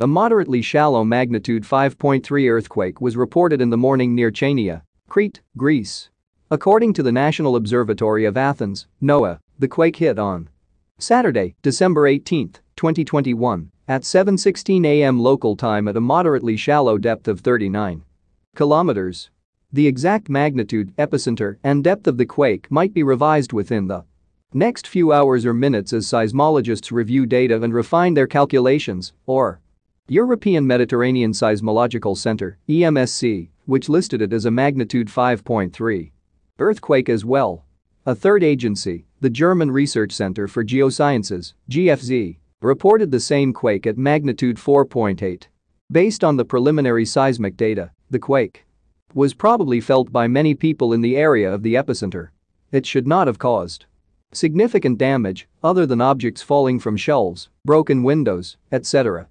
A moderately shallow magnitude 5.3 earthquake was reported in the morning near Chania, Crete, Greece. According to the National Observatory of Athens, NOAA, the quake hit on Saturday, December 18, 2021, at 7:16 a.m. local time at a moderately shallow depth of 39 kilometers. The exact magnitude, epicenter, and depth of the quake might be revised within the next few hours or minutes as seismologists review data and refine their calculations, or European Mediterranean Seismological Center, EMSC, which listed it as a magnitude 5.3 earthquake as well. A third agency, the German Research Center for Geosciences, GFZ, reported the same quake at magnitude 4.8. Based on the preliminary seismic data, the quake was probably felt by many people in the area of the epicenter. It should not have caused significant damage other than objects falling from shelves, broken windows, etc.